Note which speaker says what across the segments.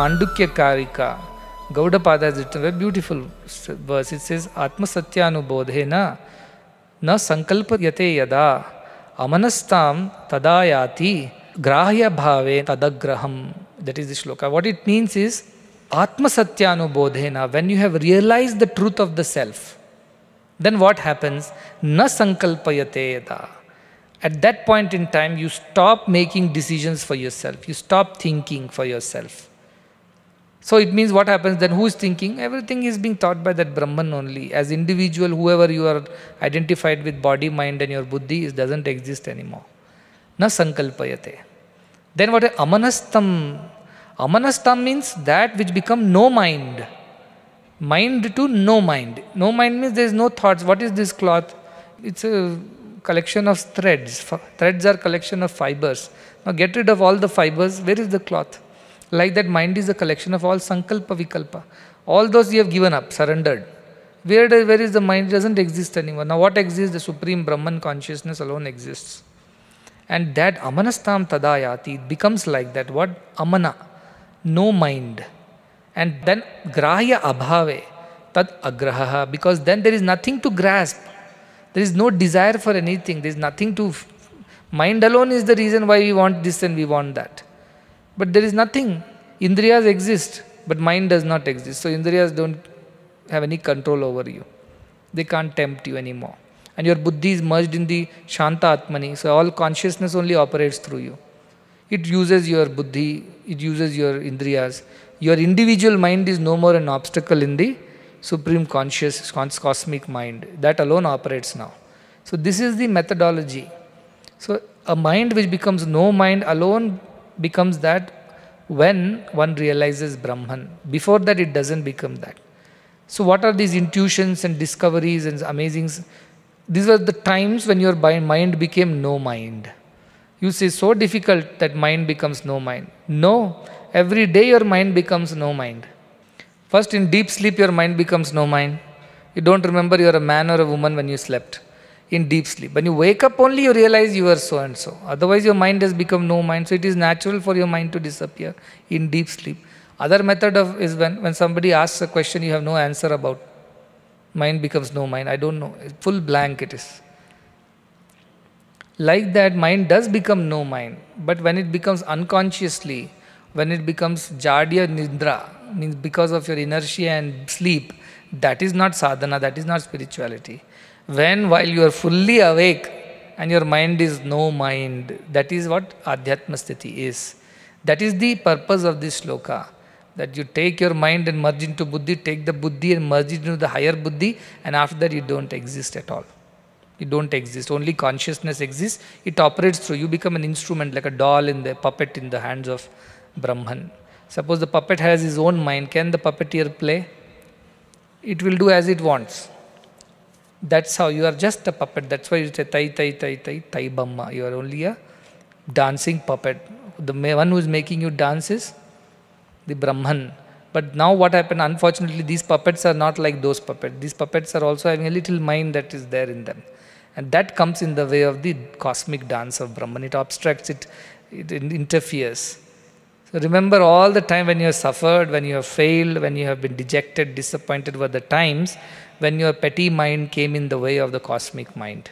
Speaker 1: Mandukya Karika, Gaudapada has written a beautiful verse. It says, Atma Satyanubodhena na sankalpayate yada amanastam tadayati grahya bhave tadagraham. That is the shloka. What it means is, Atma Satyanubodhena, when you have realized the truth of the self, then what happens? Na sankalpayate yada. At that point in time, you stop making decisions for yourself. You stop thinking for yourself. So it means what happens then? Who is thinking? Everything is being taught by that Brahman only. As individual, whoever you are identified with body, mind, and your buddhi is doesn't exist anymore. Na sankalpayate. Then what? Amanastam. Amanastam means that which become no mind. Mind to no mind. No mind means there is no thoughts. What is this cloth? It's a collection of threads. Threads are collection of fibers. Now get rid of all the fibers. Where is the cloth? Like that, mind is a collection of all sankalpa vikalpa. All those you have given up, surrendered. Where, where is the mind? It doesn't exist anymore. Now, what exists? The supreme Brahman consciousness alone exists. And that amanastam tadayati becomes like that. What? Amana. No mind. And then grahya abhave tad agraha. Because then there is nothing to grasp. There is no desire for anything. There is nothing to. Mind alone is the reason why we want this and we want that. But there is nothing. Indriyas exist, but mind does not exist. So Indriyas don't have any control over you. They can't tempt you anymore. And your buddhi is merged in the Shanta Atmani. So all consciousness only operates through you. It uses your buddhi, it uses your Indriyas. Your individual mind is no more an obstacle in the supreme conscious cosmic mind. That alone operates now. So this is the methodology. So a mind which becomes no mind alone becomes that when one realizes Brahman. Before that, it doesn't become that. So, what are these intuitions and discoveries and amazing? These were the times when your mind became no mind. You say, so difficult that mind becomes no mind. No, every day your mind becomes no mind. First, in deep sleep, your mind becomes no mind. You don't remember you're a man or a woman when you slept in deep sleep. When you wake up only, you realize you are so and so. Otherwise, your mind has become no mind. So it is natural for your mind to disappear in deep sleep. Other method of is when, when somebody asks a question you have no answer about. Mind becomes no mind. I don't know. Full blank it is. Like that, mind does become no mind. But when it becomes unconsciously, when it becomes jadya nidra, means because of your inertia and sleep, that is not sadhana, that is not spirituality. When while you are fully awake and your mind is no mind, that is what Adhyatma Sthiti is. That is the purpose of this sloka. That you take your mind and merge into buddhi, take the buddhi and merge into the higher buddhi, and after that you don't exist at all. You don't exist. Only consciousness exists. It operates through. You become an instrument like a doll in the puppet in the hands of Brahman. Suppose the puppet has his own mind. Can the puppeteer play? It will do as it wants. That's how you are just a puppet. That's why you say tai tai tai tai tai bamma. You are only a dancing puppet. The one who is making you dance is the Brahman. But now what happened? Unfortunately, these puppets are not like those puppets. These puppets are also having a little mind that is there in them. And that comes in the way of the cosmic dance of Brahman. It obstructs, it, it interferes. So remember all the time when you have suffered, when you have failed, when you have been dejected, disappointed were the times when your petty mind came in the way of the cosmic mind.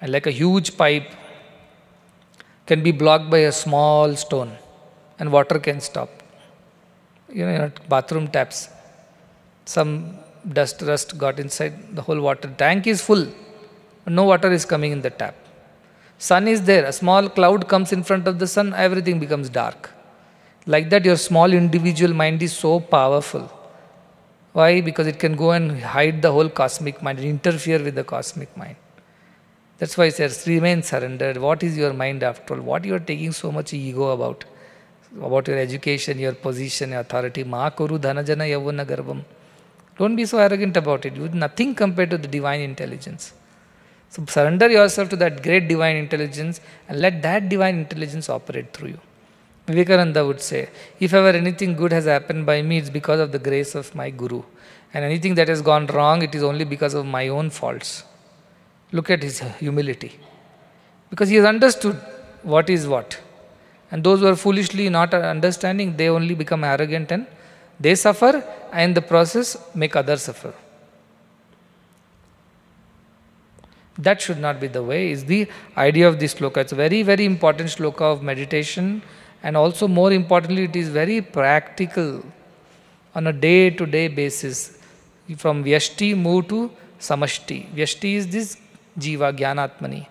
Speaker 1: And like a huge pipe can be blocked by a small stone and water can stop. You know, bathroom taps. Some dust rust got inside the whole water tank is full. No water is coming in the tap. Sun is there. A small cloud comes in front of the sun, everything becomes dark. Like that, your small individual mind is so powerful why? Because it can go and hide the whole cosmic mind, interfere with the cosmic mind. That's why it says, remain surrendered. What is your mind after all? What you are taking so much ego about? About your education, your position, your authority. Ma kuru dhanajana yavana garbam. Don't be so arrogant about it. You nothing compared to the divine intelligence. So surrender yourself to that great divine intelligence and let that divine intelligence operate through you. Vivekananda would say, if ever anything good has happened by me, it's because of the grace of my Guru. And anything that has gone wrong, it is only because of my own faults. Look at his humility. Because he has understood what is what. And those who are foolishly not understanding, they only become arrogant and they suffer and in the process make others suffer. That should not be the way, is the idea of this sloka. It's a very, very important sloka of meditation and also more importantly, it is very practical on a day to day basis. From Vyashti move to Samashti. Vyashti is this Jiva, Jnanatmani.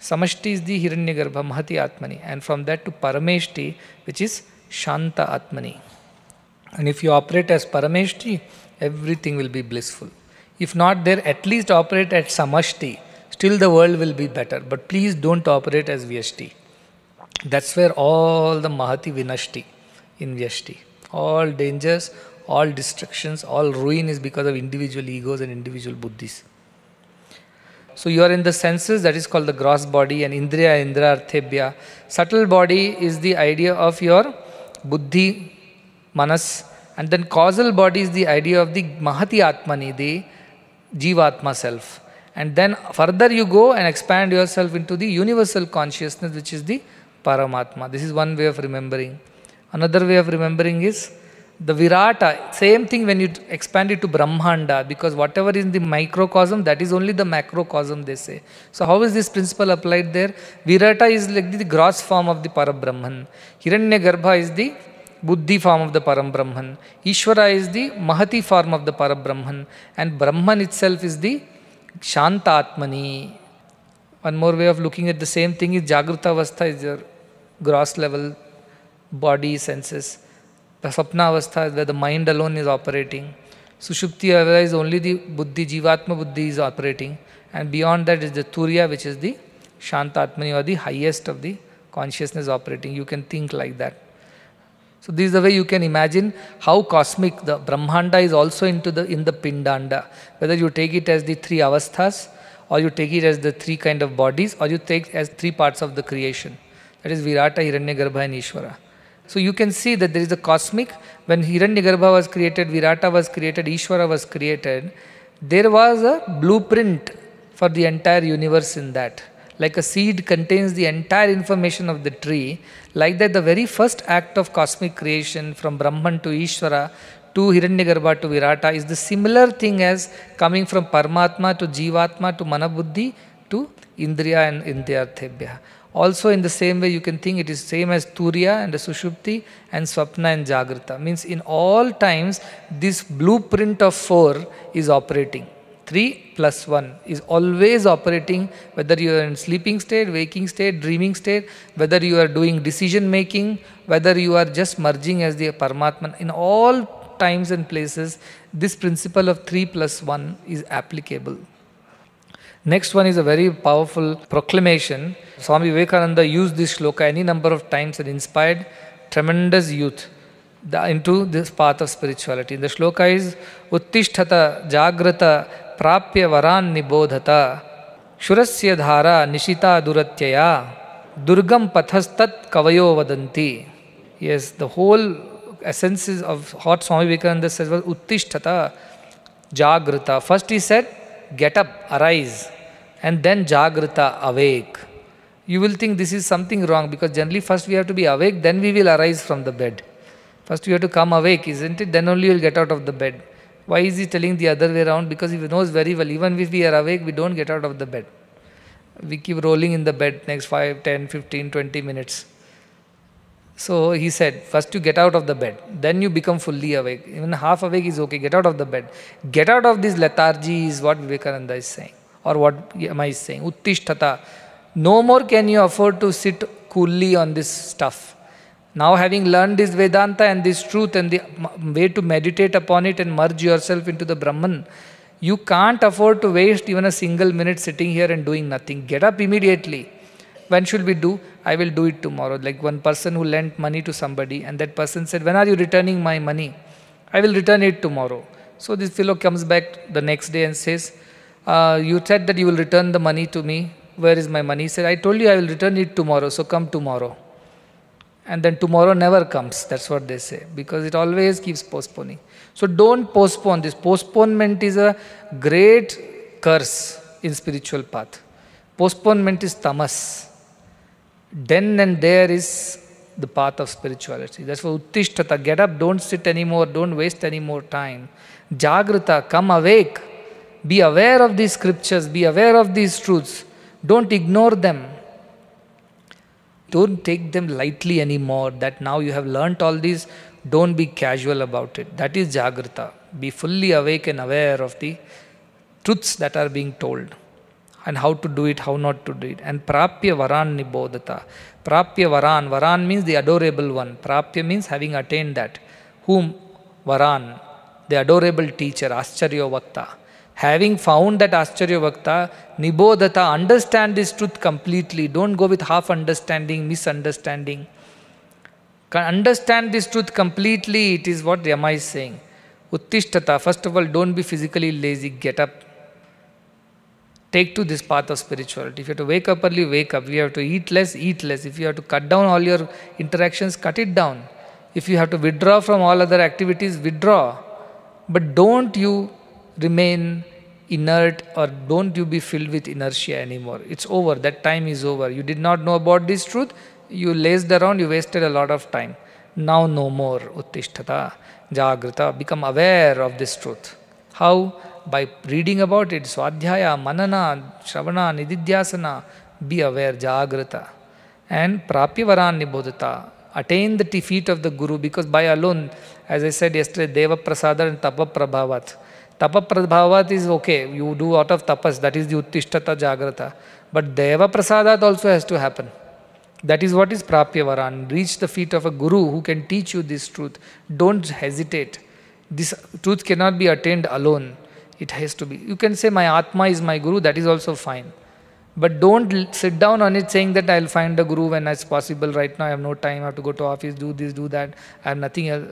Speaker 1: Samashti is the Hiranyagarbha, Mahati Atmani. And from that to Parameshti, which is Shanta Atmani. And if you operate as Parameshti, everything will be blissful. If not there, at least operate at Samashti. Still the world will be better. But please don't operate as Vyashti. That's where all the Mahati Vinashti in Vyashti. All dangers, all destructions, all ruin is because of individual egos and individual buddhis. So you are in the senses, that is called the gross body, and Indriya, Indra, Arthebhya. Subtle body is the idea of your buddhi, manas, and then causal body is the idea of the Mahati Atmani, the Jivatma self. And then further you go and expand yourself into the universal consciousness, which is the Paramatma. This is one way of remembering. Another way of remembering is the Virata, same thing when you expand it to Brahmanda, because whatever is in the microcosm, that is only the macrocosm, they say. So, how is this principle applied there? Virata is like the gross form of the Parabrahman. Hiranyagarbha is the Buddhi form of the Parambrahman. Ishvara is the Mahati form of the Parabrahman. And Brahman itself is the Shanta Atmani. One more way of looking at the same thing is Jagruta Avastha is gross level body senses. The Sapna Avastha is where the mind alone is operating. Sushupti avastha is only the Buddhi, Jivatma Buddhi is operating. And beyond that is the Turiya, which is the Shantatmani or the highest of the consciousness operating. You can think like that. So this is the way you can imagine how cosmic the Brahmanda is also into the in the Pindanda. Whether you take it as the three avasthas, or you take it as the three kind of bodies, or you take as three parts of the creation. That is Virata, Hiranyagarbha and Ishvara. So you can see that there is a cosmic, when Hiranyagarbha was created, Virata was created, Ishvara was created, there was a blueprint for the entire universe in that. Like a seed contains the entire information of the tree, like that the very first act of cosmic creation from Brahman to Ishvara to Hiranyagarbha to Virata is the similar thing as coming from Paramatma to Jivatma to Manabuddhi to Indriya and Indrayarthebhya. Also in the same way you can think it is same as Turiya and the Sushupti and Swapna and Jagrata. Means in all times this blueprint of four is operating. 3 plus 1 is always operating whether you are in sleeping state, waking state, dreaming state, whether you are doing decision making, whether you are just merging as the Paramatman. In all times and places this principle of 3 plus 1 is applicable. Next one is a very powerful proclamation. Swami Vivekananda used this shloka any number of times and inspired tremendous youth into this path of spirituality. The shloka is Uttishtata Jagrata Prapya Varan Nibodhata Shurasya Dhara Nishita Duratyaya Durgam Pathastat Kavayo Vadanti. Yes, the whole essence of what Swami Vivekananda says was Uttishtata Jagrata. First he said, get up, arise and then Jagrata, awake. You will think this is something wrong because generally first we have to be awake, then we will arise from the bed. First we have to come awake, isn't it? Then only you will get out of the bed. Why is he telling the other way around? Because he knows very well, even if we are awake, we don't get out of the bed. We keep rolling in the bed next 5, 10, 15, 20 minutes. So he said, first you get out of the bed, then you become fully awake. Even half awake is okay, get out of the bed. Get out of this lethargy is what Vivekananda is saying or what am I saying? Uttishtata. No more can you afford to sit coolly on this stuff. Now, having learned this Vedanta and this truth and the way to meditate upon it and merge yourself into the Brahman, you can't afford to waste even a single minute sitting here and doing nothing. Get up immediately. When should we do? I will do it tomorrow. Like one person who lent money to somebody, and that person said, When are you returning my money? I will return it tomorrow. So this fellow comes back the next day and says, uh, you said that you will return the money to me. Where is my money? He said, I told you I will return it tomorrow, so come tomorrow. And then tomorrow never comes. That's what they say, because it always keeps postponing. So don't postpone this. Postponement is a great curse in spiritual path. Postponement is tamas. Then and there is the path of spirituality. That's why Uttishtata, get up, don't sit anymore, don't waste any more time. Jagrata, come awake. Be aware of these scriptures, be aware of these truths. Don't ignore them. Don't take them lightly anymore. That now you have learnt all these, don't be casual about it. That is Jagrata. Be fully awake and aware of the truths that are being told and how to do it, how not to do it. And Prapya Varan Nibodhata. Prapya Varan. Varan means the adorable one. Prapya means having attained that. Whom? Varan. The adorable teacher, Ascharya Vakta. Having found that Ascharya Vakta, Nibodhata, understand this truth completely. Don't go with half understanding, misunderstanding. Understand this truth completely. It is what Yama is saying. Uttishtata. First of all, don't be physically lazy. Get up take to this path of spirituality. If you have to wake up early, wake up. If you have to eat less, eat less. If you have to cut down all your interactions, cut it down. If you have to withdraw from all other activities, withdraw. But don't you remain inert or don't you be filled with inertia anymore. It's over. That time is over. You did not know about this truth. You lazed around, you wasted a lot of time. Now no more. Uttishtata, Jagrata. Become aware of this truth. How? by reading about it, Swadhyaya, Manana, Shravana, Nididhyasana, be aware, Jagrata. And Prapyavaran Nibodhata, attain the feet of the Guru because by alone, as I said yesterday, Deva Prasada and Tapa Prabhavat. Tapa Prabhavat is okay, you do out of tapas, that is the Uttishtata Jagrata. But Deva Prasadat also has to happen. That is what is Prapyavaran. Reach the feet of a Guru who can teach you this truth. Don't hesitate. This truth cannot be attained alone. It has to be. You can say, My Atma is my Guru, that is also fine. But don't sit down on it saying that I'll find a Guru when it's possible. Right now, I have no time, I have to go to office, do this, do that. I have nothing else.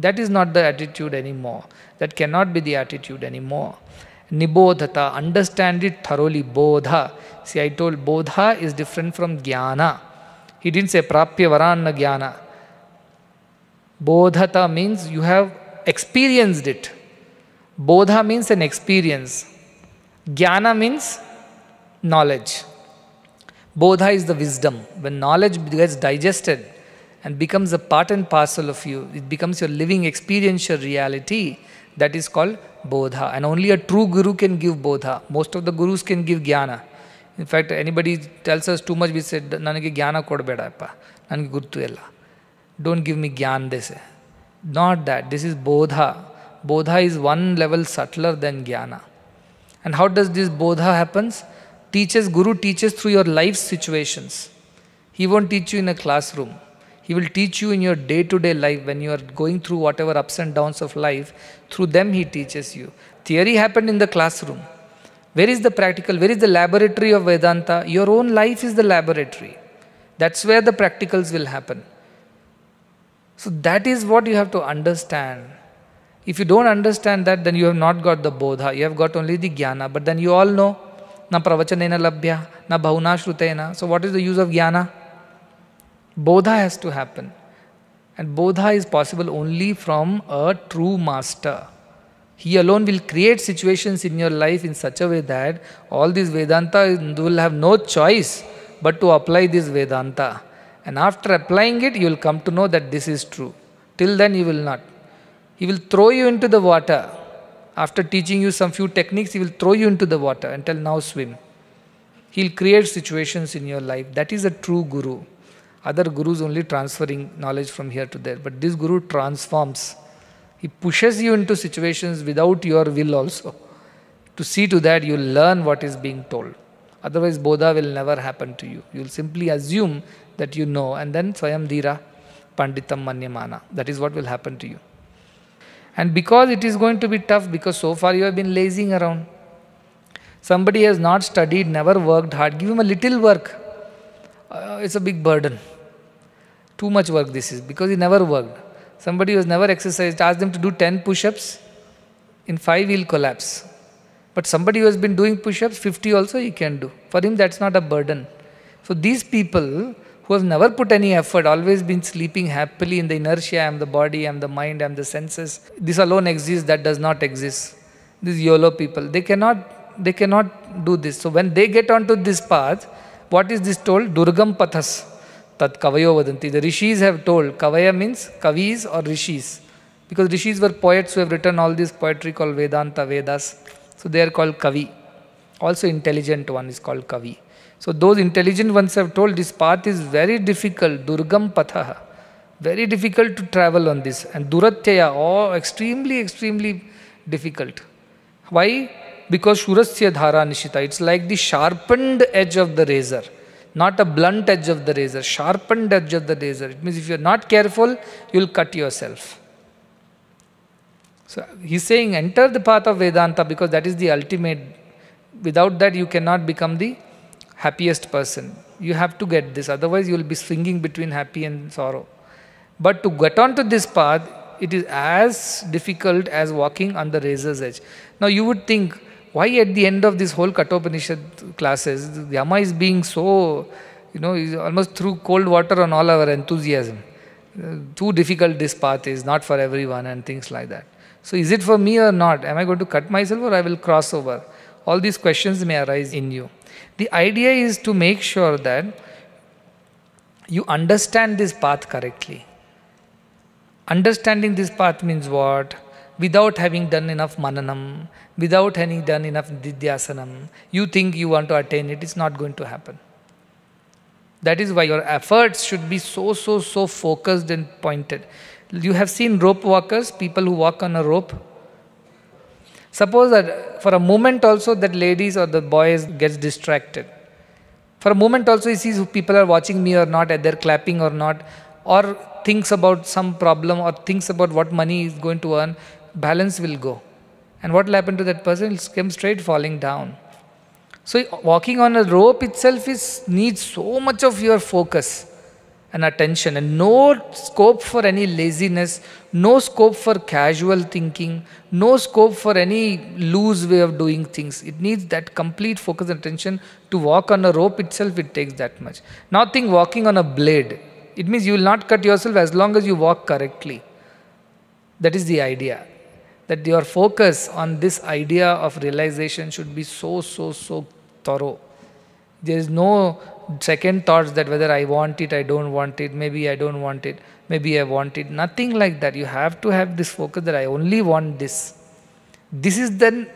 Speaker 1: That is not the attitude anymore. That cannot be the attitude anymore. Nibodhata, understand it thoroughly. Bodha. See, I told Bodha is different from Jnana. He didn't say Prapya Varana Jnana. Bodhata means you have experienced it. Bodha means an experience. Jnana means knowledge. Bodha is the wisdom. When knowledge gets digested and becomes a part and parcel of you, it becomes your living experiential reality. That is called Bodha. And only a true Guru can give Bodha. Most of the Gurus can give Jnana. In fact, anybody tells us too much, we say, ನನಗೆ ಜ್ಞಾನ ಕೊಡಬೇಡಪ್ಪ ನನಗೆ ಗೊತ್ತು ಎಲ್ಲ don't give me Gyan they ಸೆ not that this is Bodh Bodha is one level subtler than Jnana. And how does this Bodha happens? Teaches, Guru teaches through your life situations. He won't teach you in a classroom. He will teach you in your day to day life when you are going through whatever ups and downs of life. Through them, He teaches you. Theory happened in the classroom. Where is the practical? Where is the laboratory of Vedanta? Your own life is the laboratory. That's where the practicals will happen. So, that is what you have to understand. If you don't understand that, then you have not got the bodha, you have got only the jnana. But then you all know, na pravachanena labhya, na bhavuna shrutena. So what is the use of jnana? Bodha has to happen. And bodha is possible only from a true master. He alone will create situations in your life in such a way that all these Vedanta will have no choice but to apply this Vedanta. And after applying it, you will come to know that this is true. Till then, you will not. He will throw you into the water. After teaching you some few techniques, he will throw you into the water and tell, now swim. He'll create situations in your life. That is a true guru. Other gurus only transferring knowledge from here to there. But this guru transforms. He pushes you into situations without your will also. To see to that you learn what is being told. Otherwise, Bodha will never happen to you. You'll simply assume that you know, and then Swayam Dhira Panditam Manyamana. That is what will happen to you. And because it is going to be tough, because so far you have been lazing around. Somebody has not studied, never worked hard, give him a little work. Uh, it's a big burden. Too much work this is, because he never worked. Somebody who has never exercised, ask them to do 10 push ups, in 5 he'll collapse. But somebody who has been doing push ups, 50 also he can do. For him, that's not a burden. So these people who have never put any effort, always been sleeping happily in the inertia, I am the body, I am the mind, I am the senses. This alone exists, that does not exist. These YOLO people, they cannot, they cannot do this. So when they get onto this path, what is this told? Durgam pathas. Tad Kavayo Vadanti. The rishis have told, Kavaya means Kavis or rishis. Because rishis were poets who have written all this poetry called Vedanta, Vedas. So they are called Kavi. Also intelligent one is called Kavi. So those intelligent ones have told this path is very difficult, Durgam Pathaha. Very difficult to travel on this. And Duratyaya, oh, extremely, extremely difficult. Why? Because Shurasya Dhara Nishita. It's like the sharpened edge of the razor not a blunt edge of the razor, sharpened edge of the razor. It means if you're not careful, you'll cut yourself. So he's saying enter the path of Vedanta because that is the ultimate. Without that, you cannot become the happiest person. You have to get this, otherwise, you will be swinging between happy and sorrow. But to get onto this path, it is as difficult as walking on the razor's edge. Now, you would think, why at the end of this whole Kathopanishad classes, Yama is being so, you know, almost threw cold water on all our enthusiasm. Uh, too difficult this path is, not for everyone, and things like that. So, is it for me or not? Am I going to cut myself or I will cross over? All these questions may arise in you. The idea is to make sure that you understand this path correctly. Understanding this path means what? without having done enough mananam, without having done enough didyasanam, you think you want to attain it, it's not going to happen. That is why your efforts should be so, so, so focused and pointed. You have seen rope walkers, people who walk on a rope. Suppose that for a moment also that ladies or the boys gets distracted. For a moment also he sees people are watching me or not, they're clapping or not, or thinks about some problem or thinks about what money is going to earn balance will go. And what will happen to that person? He'll come straight falling down. So walking on a rope itself is needs so much of your focus and attention and no scope for any laziness, no scope for casual thinking, no scope for any loose way of doing things. It needs that complete focus and attention to walk on a rope itself, it takes that much. Now think walking on a blade. It means you will not cut yourself as long as you walk correctly. That is the idea that your focus on this idea of realization should be so, so, so thorough. There is no second thoughts that whether I want it, I don't want it, maybe I don't want it, maybe I want it. Nothing like that. You have to have this focus that I only want this. This is then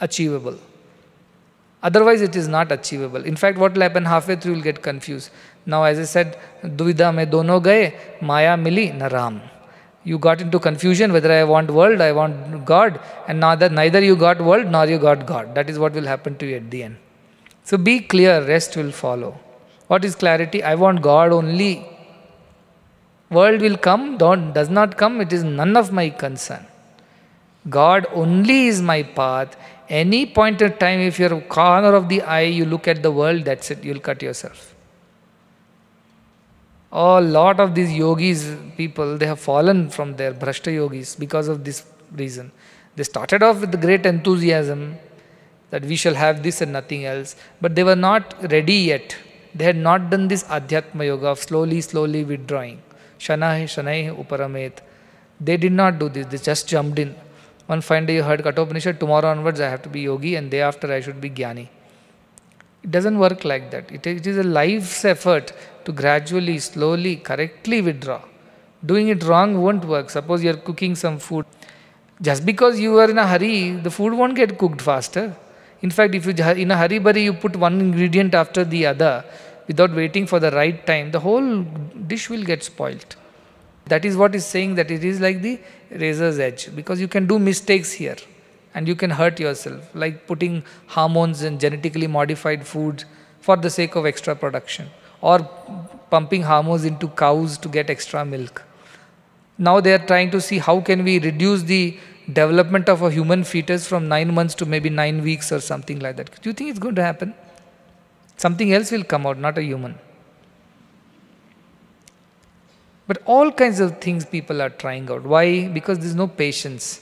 Speaker 1: achievable. Otherwise, it is not achievable. In fact, what will happen halfway through, you will get confused. Now, as I said, Duvida me dono gaye, Maya mili na Ram you got into confusion whether I want world, I want God, and now that neither you got world nor you got God. That is what will happen to you at the end. So be clear, rest will follow. What is clarity? I want God only. World will come, don't, does not come, it is none of my concern. God only is my path. Any point of time, if you're corner of the eye, you look at the world, that's it, you'll cut yourself a lot of these yogis, people, they have fallen from their Brashta yogis because of this reason. They started off with great enthusiasm that we shall have this and nothing else, but they were not ready yet. They had not done this Adhyatma Yoga of slowly, slowly withdrawing. Shanai, Shanai, Uparamet. They did not do this, they just jumped in. One fine day you heard Kathopanishad, tomorrow onwards I have to be yogi and day after I should be jnani. It doesn't work like that. It, it is a life's effort to gradually, slowly, correctly withdraw. Doing it wrong won't work. Suppose you are cooking some food. Just because you are in a hurry, the food won't get cooked faster. In fact, if you in a hurry burry you put one ingredient after the other without waiting for the right time, the whole dish will get spoilt. That is what is saying that it is like the razor's edge because you can do mistakes here and you can hurt yourself, like putting hormones and genetically modified foods for the sake of extra production or pumping hormones into cows to get extra milk. Now they are trying to see how can we reduce the development of a human fetus from 9 months to maybe 9 weeks or something like that. Do you think it's going to happen? Something else will come out, not a human. But all kinds of things people are trying out. Why? Because there's no patience.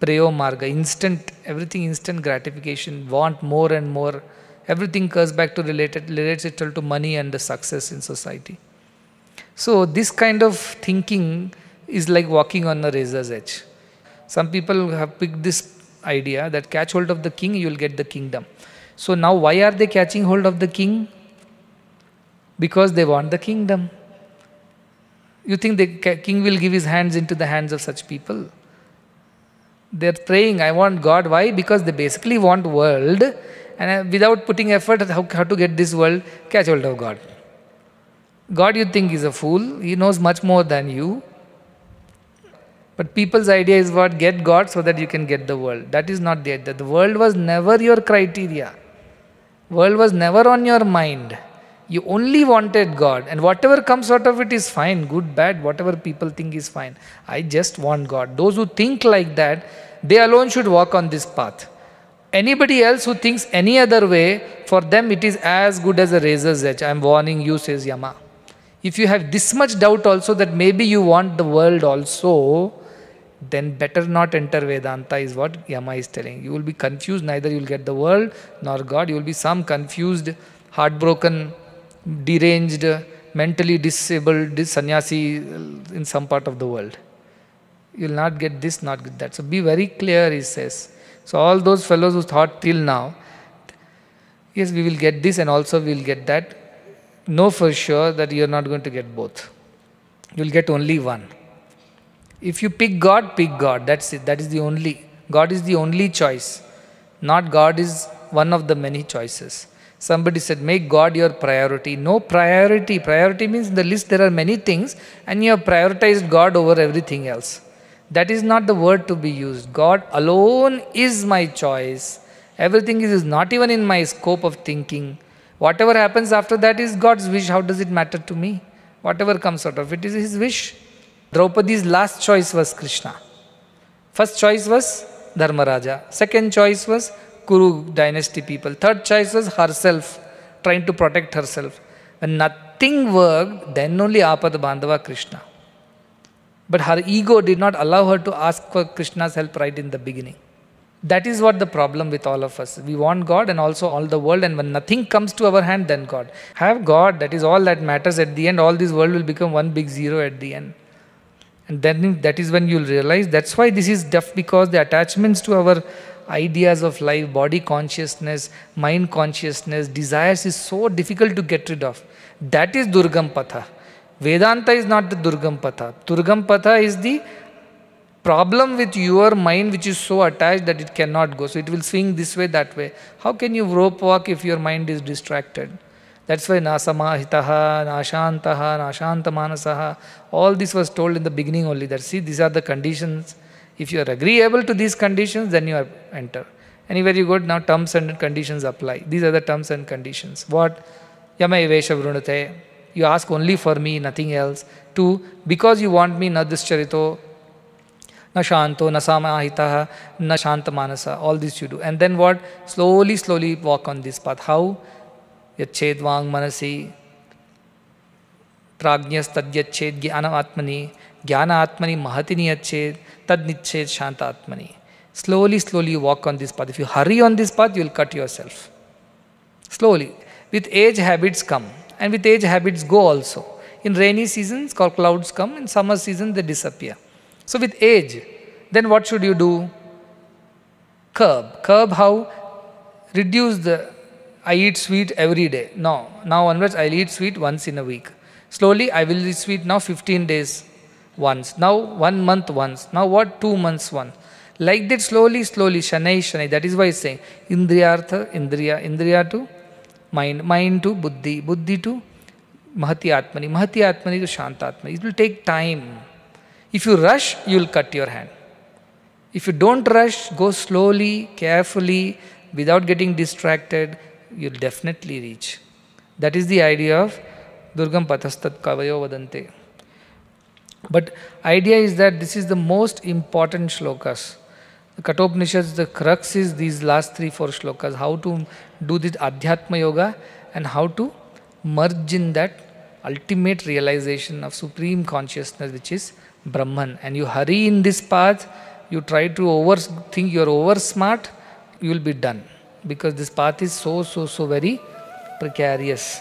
Speaker 1: Prayo marga, instant, everything instant gratification, want more and more everything comes back to related, relates itself to money and the success in society. So this kind of thinking is like walking on a razor's edge. Some people have picked this idea that catch hold of the king, you will get the kingdom. So now why are they catching hold of the king? because they want the kingdom. You think the king will give his hands into the hands of such people? They're praying, I want God. Why? Because they basically want world and uh, without putting effort how, how to get this world, catch hold of God. God you think is a fool. He knows much more than you. But people's idea is what? Get God so that you can get the world. That is not the idea. The world was never your criteria. World was never on your mind. You only wanted God, and whatever comes out of it is fine, good, bad, whatever people think is fine. I just want God. Those who think like that, they alone should walk on this path. Anybody else who thinks any other way, for them it is as good as a razor's edge. I am warning you, says Yama. If you have this much doubt also that maybe you want the world also, then better not enter Vedanta, is what Yama is telling. You will be confused, neither you will get the world nor God. You will be some confused, heartbroken deranged, mentally disabled sannyasi uh, in some part of the world. You will not get this, not get that. So be very clear, he says. So all those fellows who thought till now, yes, we will get this and also we will get that, know for sure that you are not going to get both. You will get only one. If you pick God, pick God. That's it. That is the only. God is the only choice. Not God is one of the many choices. Somebody said, make God your priority. No priority. Priority means in the list there are many things and you have prioritized God over everything else. That is not the word to be used. God alone is my choice. Everything is not even in my scope of thinking. Whatever happens after that is God's wish. How does it matter to me? Whatever comes out of it is His wish. Draupadi's last choice was Krishna. First choice was Dharmaraja. Second choice was Kuru dynasty people. Third choice was herself, trying to protect herself. When nothing worked, then only Apad Bandhava Krishna. But her ego did not allow her to ask for Krishna's help right in the beginning. That is what the problem with all of us. We want God and also all the world, and when nothing comes to our hand, then God. Have God, that is all that matters at the end. All this world will become one big zero at the end. And then that is when you'll realize that's why this is deaf because the attachments to our ideas of life, body consciousness, mind consciousness, desires is so difficult to get rid of. That is Durgam Patha. Vedanta is not the Durgam Patha. Durgam Patha is the problem with your mind which is so attached that it cannot go. So it will swing this way, that way. How can you rope walk if your mind is distracted? That's why nasamahitaha, nashantaha, nashantamanasaha, all this was told in the beginning only that see these are the conditions if you are agreeable to these conditions, then you enter. Anywhere you go, now terms and conditions apply. These are the terms and conditions. What? Yamayavesha vrunate. You ask only for me, nothing else. Two, because you want me, nadischarito, na shanto, na samahitaha, na shanta manasa. All this you do. And then what? Slowly, slowly walk on this path. How? यछेद्वांग मनसी प्राज्ञस्तद्यच्छेद ज्ञान आत्मनि ज्ञान आत्मनि महति अच्छेद तद निच्छेद शांत आत्मनि slowly slowly walk on this path if you hurry on this path you will cut your self slowly with age habits come and with age habits go also in rainy season call clouds come in summer season the disappear so with age then what should you do curb curb how reduce the I eat sweet every day. No. Now onwards, I'll eat sweet once in a week. Slowly, I will eat sweet now 15 days once. Now one month once. Now what? Two months once. Like that slowly, slowly, shanai, shanai. That is why it's saying Indriyartha, Indriya, Indriya to mind, mind to buddhi, buddhi to Mahati Atmani, Mahati Atmani to Shantatmani. It will take time. If you rush, you will cut your hand. If you don't rush, go slowly, carefully, without getting distracted, you'll definitely reach. That is the idea of Durgam Pathastat Kavayo Vadante. But idea is that this is the most important shlokas. The Kathopanishads, the crux is these last three, four shlokas, how to do this Adhyatma Yoga and how to merge in that ultimate realization of supreme consciousness, which is Brahman. And you hurry in this path, you try to overthink, you're over smart, you will be done. Because this path is so, so, so very precarious.